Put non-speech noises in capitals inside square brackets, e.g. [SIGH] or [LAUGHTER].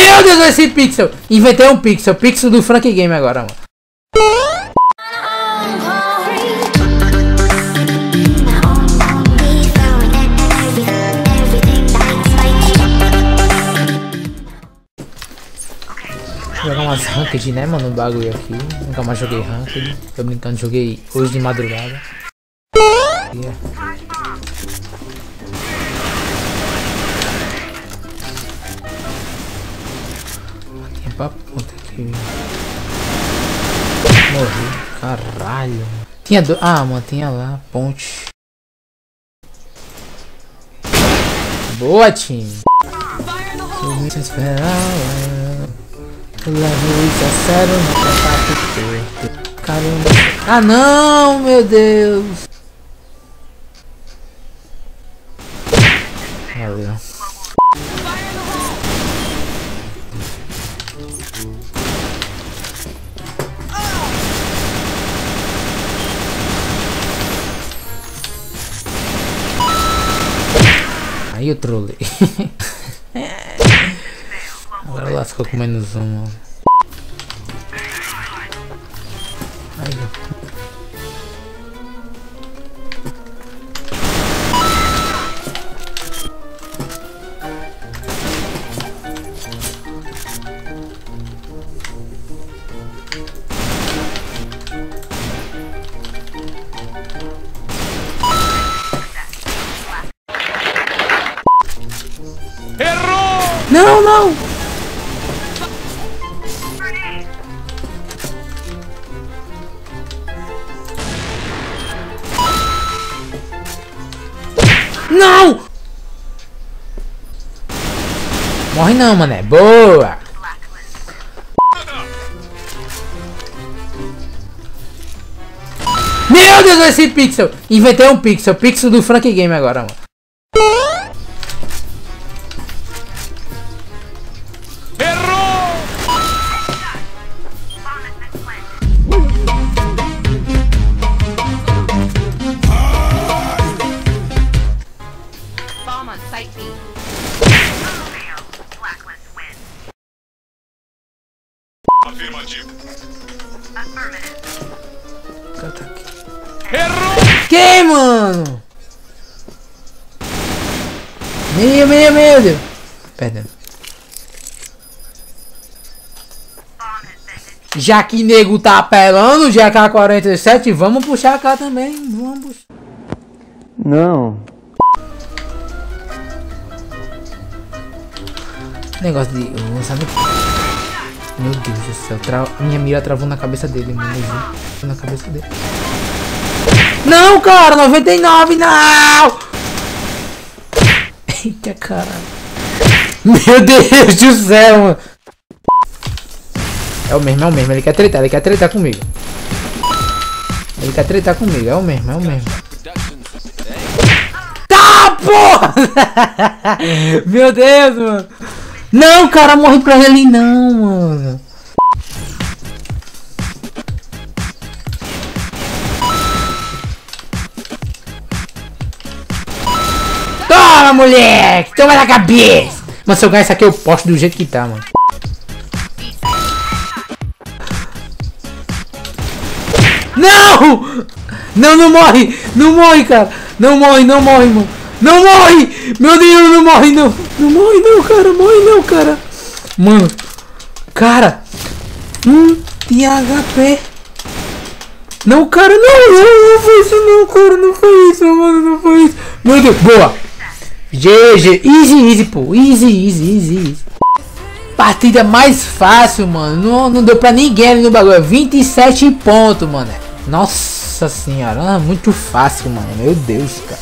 Meu Deus, esse pixel! Inventei um pixel, pixel do Frank Game agora, mano. jogar umas ranked, né, mano? O bagulho aqui. Nunca mais joguei ranked. Tô brincando, joguei hoje de madrugada. Yeah. Pra puta aqui. Morri. Caralho. Tinha do... Ah, mano, tinha lá. Ponte. Boa, time. Luz a sério Caramba. Ah não, meu Deus. Valeu. Aí eu trolei. [LAUGHS] Agora lascou com menos um. Errou! Não, não! Não! Morre não, mané. Boa! Meu Deus, esse pixel! Inventei um pixel. Pixel do Frank Game agora, mano. Afirmativo. Errou! Que, mano? Meu, meu, meu Deus. Perdão. Já que nego tá apelando, GK47, vamos puxar cá também. Vamos. Não. Negócio de lançamento. Meu Deus do céu, tra... minha mira travou na cabeça dele, mano. Na cabeça dele. Não, cara, 99, não! [LAUGHS] Eita, caralho. Meu Deus do céu, mano. É o mesmo, é o mesmo. Ele quer tretar, ele quer tretar comigo. Ele quer tretar comigo, é o mesmo, é o mesmo. Tá, porra! [LAUGHS] Meu Deus, mano. Não, cara, morre pra ele não, mano. Toma, moleque! Toma na cabeça! Mas se eu ganhar isso aqui, eu posto do jeito que tá, mano. Não! Não, não morre! Não morre, cara! Não morre, não morre, mano! Não morre! Meu Deus, não morre não! Não morre não, cara! Morre não, cara! Mano! Cara! Hum, tinha HP! Não, cara, não! Não, não foi isso não, cara! Não foi isso, mano! Não foi isso! Meu Deus! Boa! GG! Easy, easy, pô! Easy, easy, easy, easy! Partida mais fácil, mano! Não, não deu pra ninguém ali no bagulho! 27 pontos, mano! Nossa senhora! Muito fácil, mano! Meu Deus, cara!